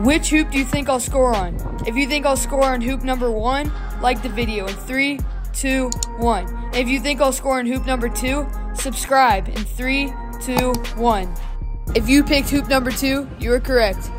Which hoop do you think I'll score on? If you think I'll score on hoop number one, like the video in three, two, one. If you think I'll score on hoop number two, subscribe in three, two, one. If you picked hoop number two, you are correct.